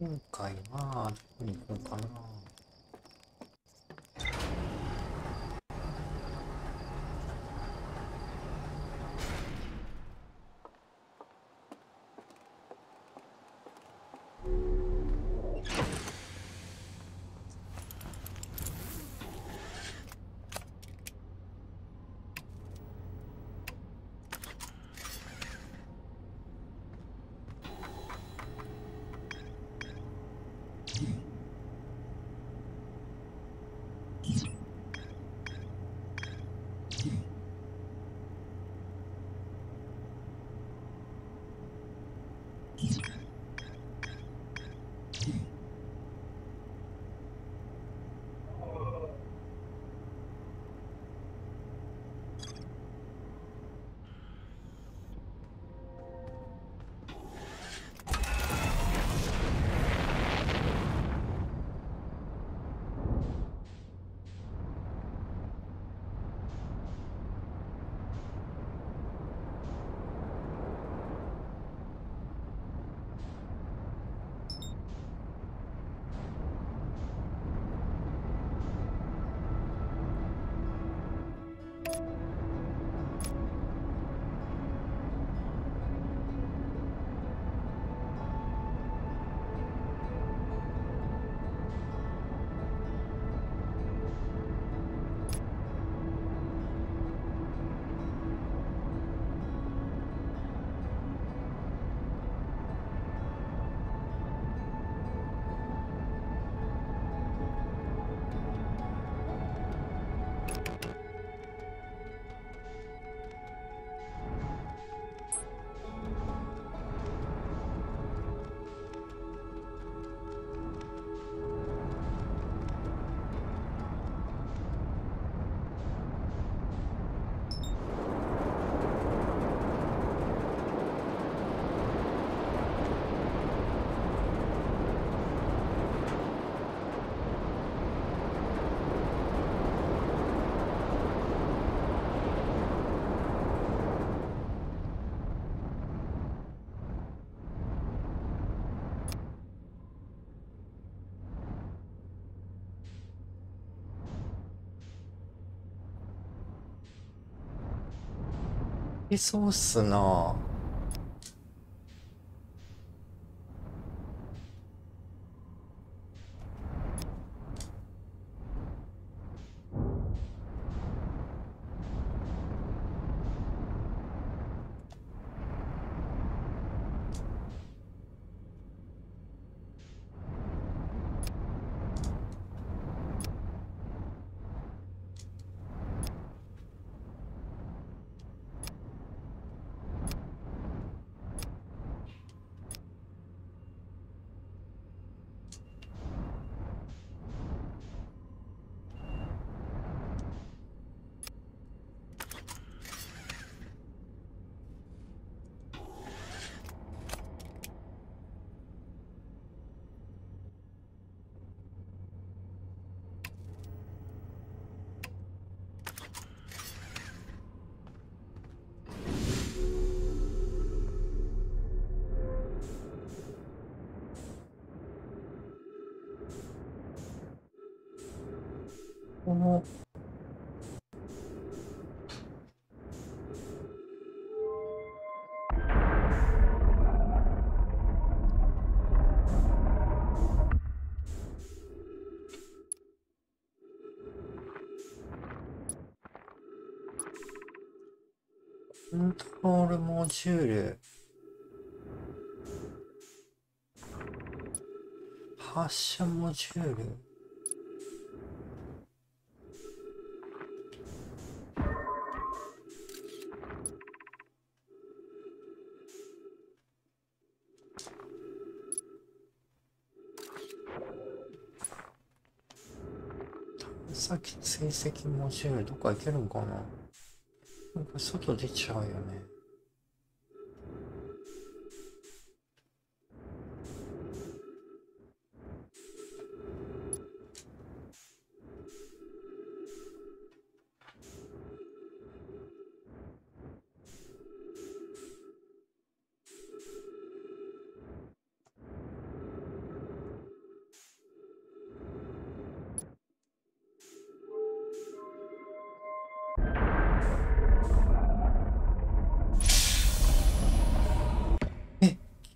今回はどこに行こうかな。いそうっすな。この。コントロールモジュール。発射モジュール。査機追跡モジュールどっか行けるんかな。なんか外出ちゃうよね。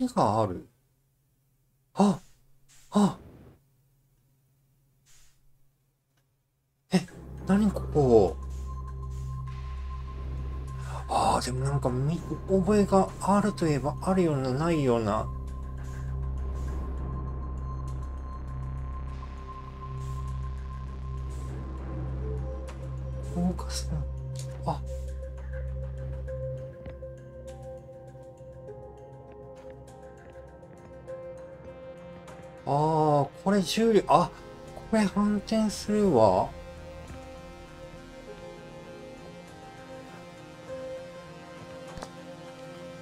木がある。ああ。え、何ここ？ああ、でもなんか見覚えがあるといえばあるような、ないような。あ、これ重力、あ、これ反転するわ。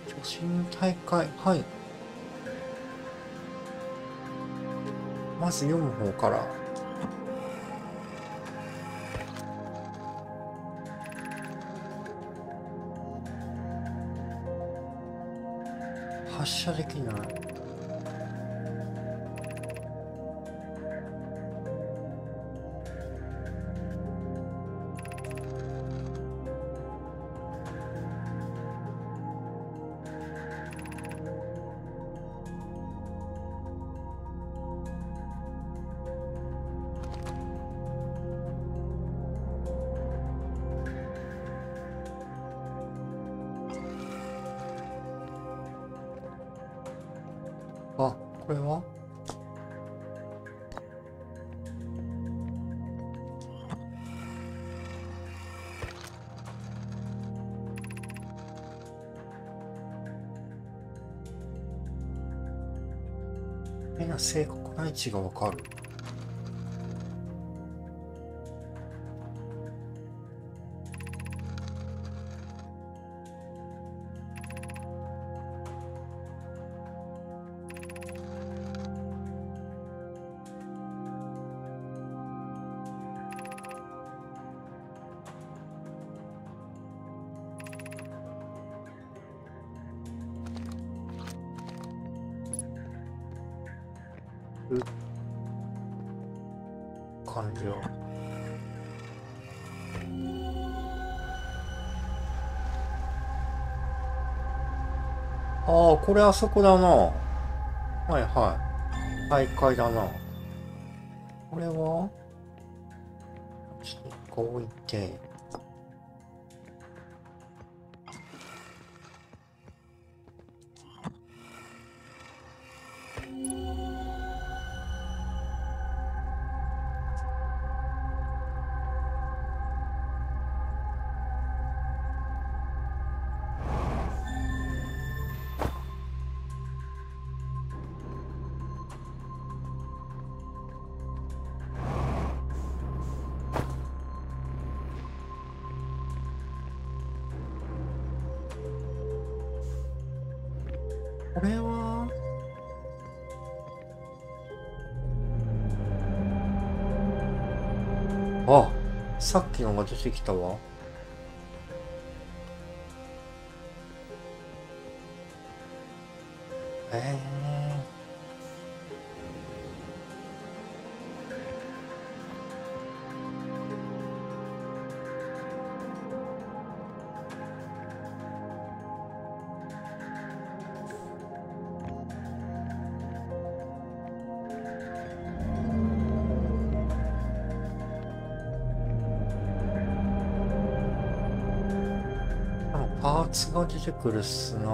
巨人大会、はい。まず読む方から。発射できない。あこれは？みんな正確な位置がわかる。完了ああこれあそこだな。はいはい。大会だな。これは？ちょっと一個置いて。これは？あさっきのが出てきたわ。ツが出てくるっすな。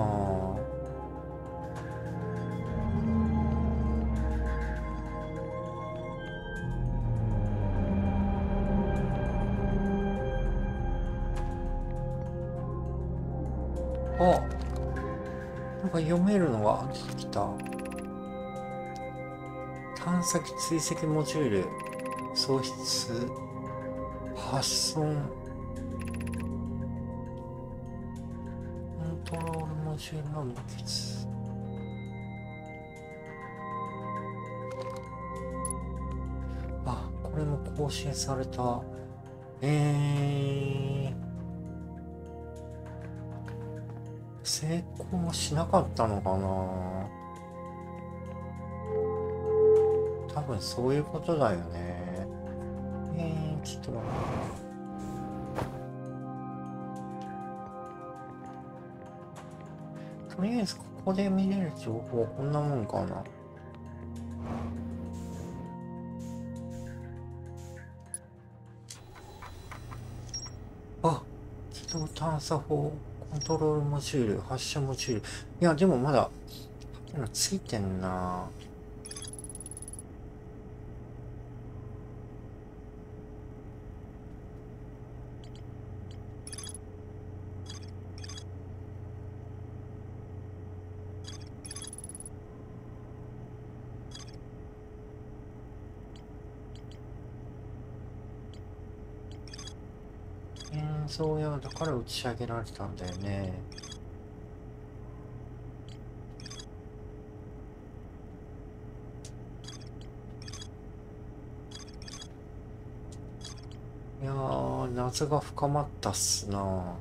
あなんか読めるのが出てきた。探索追跡モジュール喪失発送週満月あこれも更新された。えー、成功しなかったのかな。多分そういうことだよね。えー、ちょっと待って。とりあえずここで見れる情報はこんなもんかな。あ、自動探査法、コントロールモジュール、発射モジュール。いや、でもまだ、ついてんな。そうや、だから打ち上げられたんだよね。いやー、夏が深まったっすな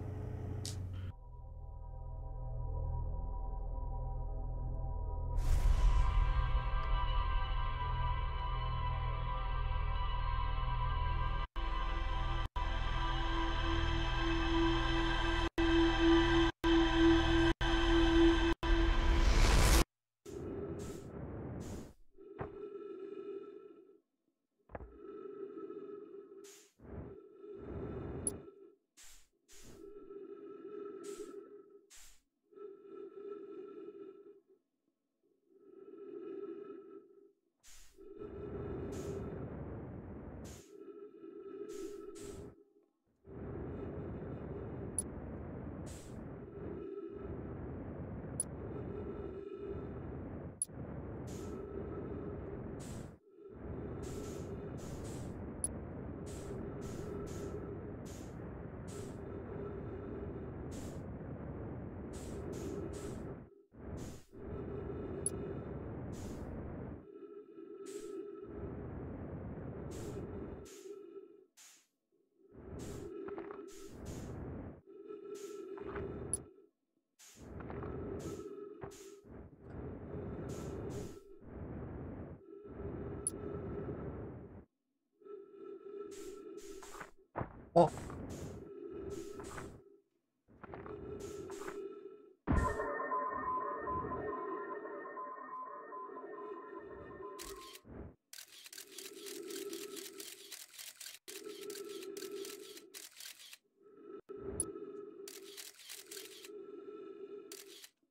あ。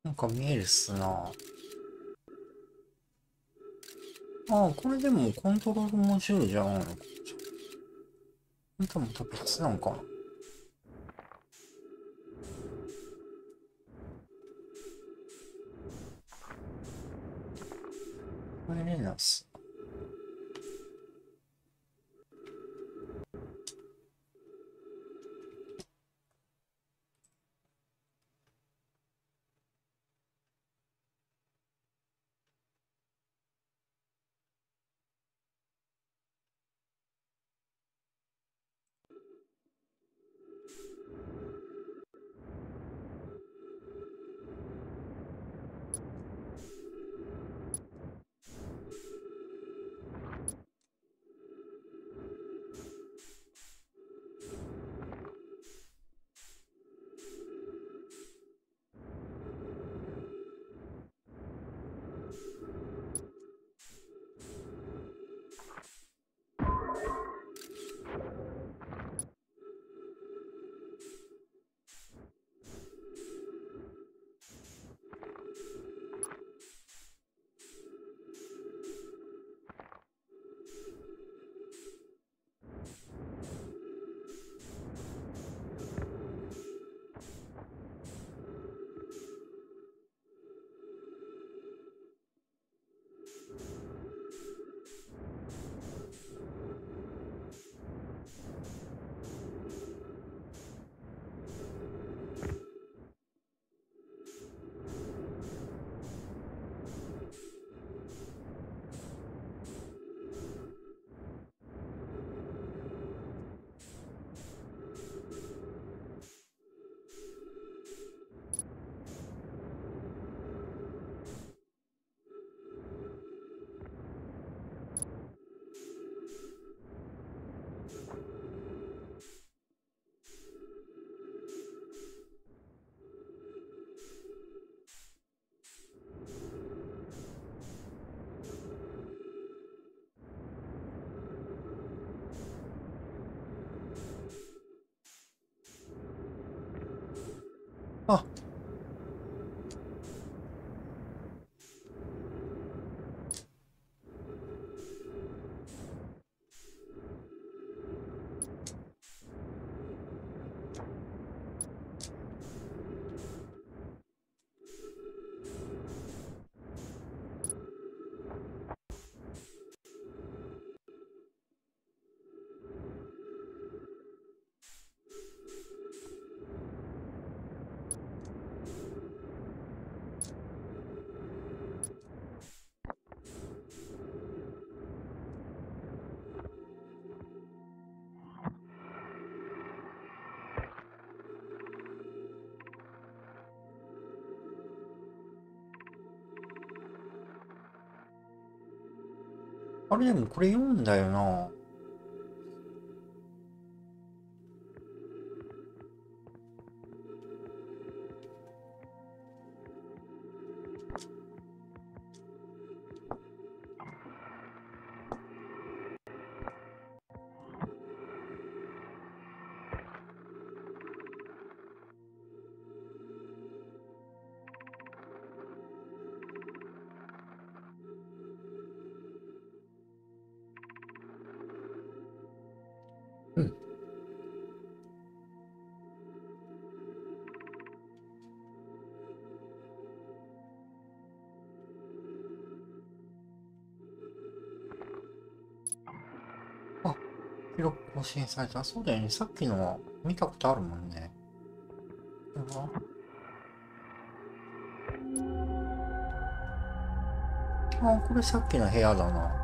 なんか見えるっすな。ああ、これでもコントロールモジュールじゃないのか。またまた別なのかなあれでもこれ読んだよな。うん。あ、記録更新された。そうだよね。さっきの見たことあるもんね。あ、これさっきの部屋だな。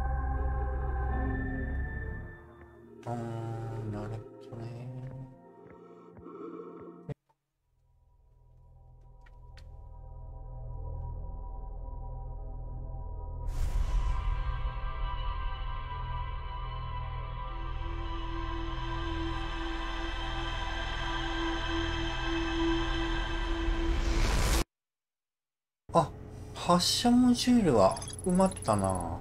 発射モジュールは埋まったな。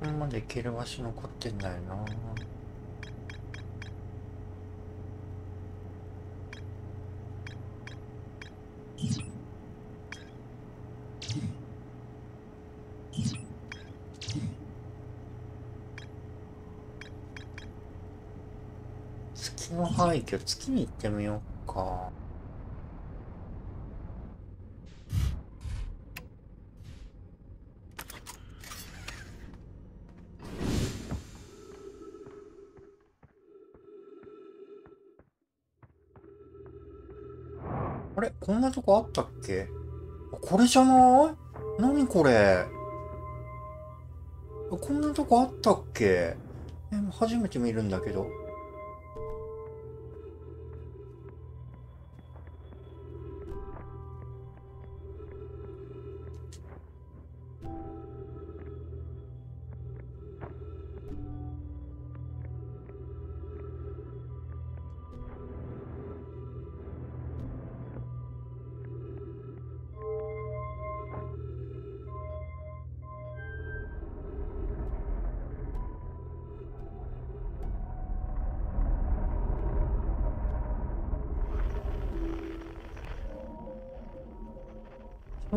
ここまで行ける場所残ってんだよな。月の廃墟、月に行ってみようか。こんなとこあったっけ？これじゃない？何これ？こんなとこあったっけ、初めて見るんだけど。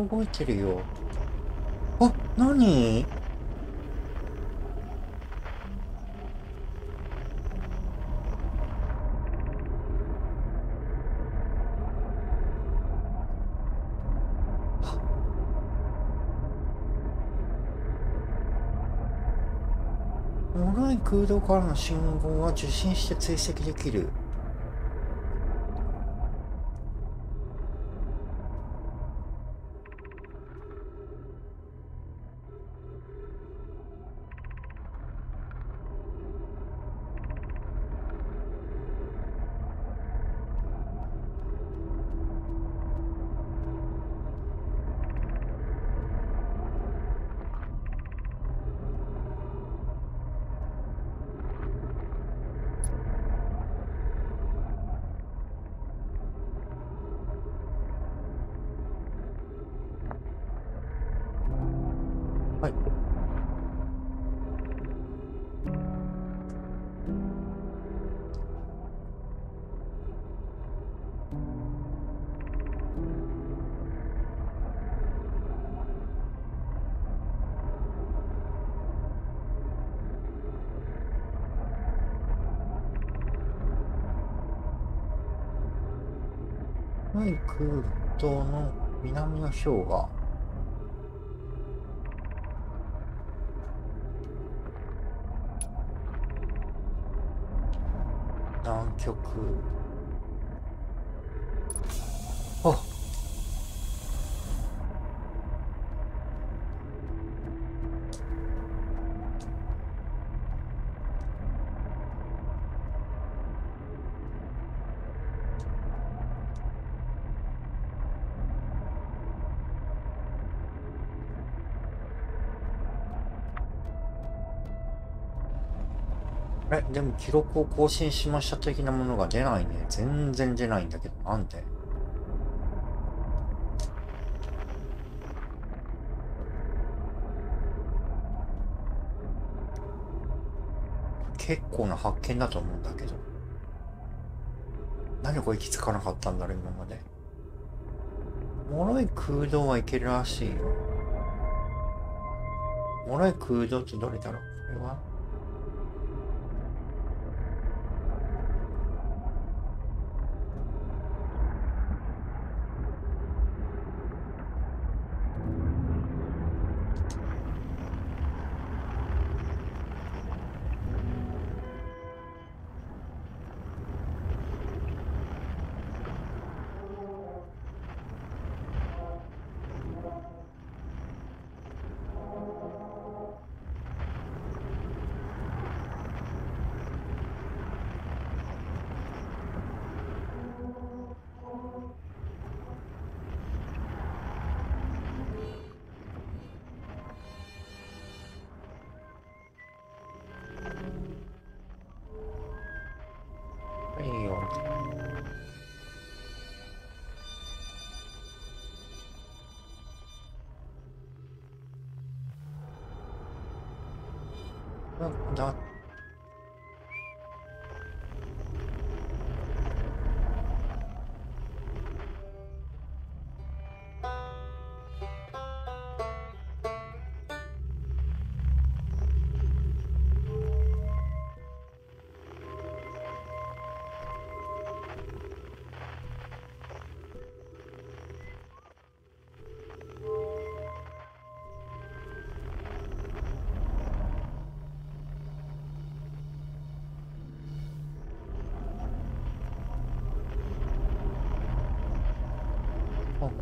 動いてるよ。あ、何？脆い空洞からの信号は受信して追跡できる。ノイクの南の氷河南極でも記録を更新しました的なものが出ないね。全然出ないんだけど、なんで結構な発見だと思うんだけど。何これ気づかなかったんだろう、今まで。脆い空洞はいけるらしいよ。脆い空洞ってどれだろう？これは？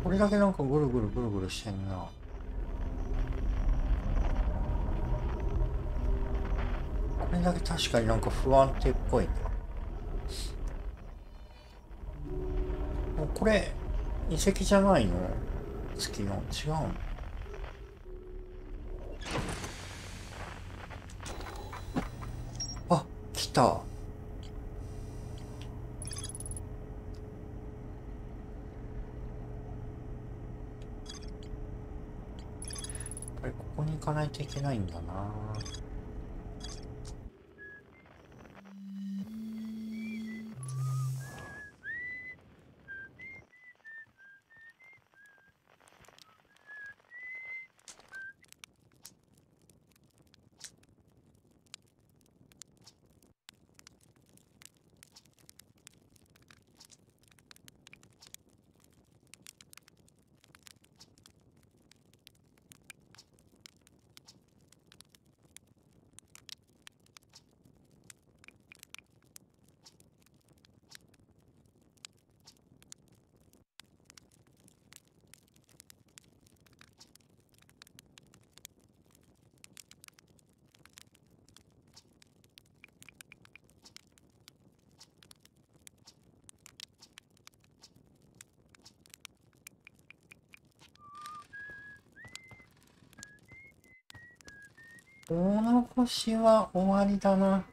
これだけなんかぐるぐるぐるぐるしてんな。これだけ確かになんか不安定っぽいな。もうこれ遺跡じゃないの？月の？違うの？あ来たこに行かないといけないんだな。この星は終わりだな。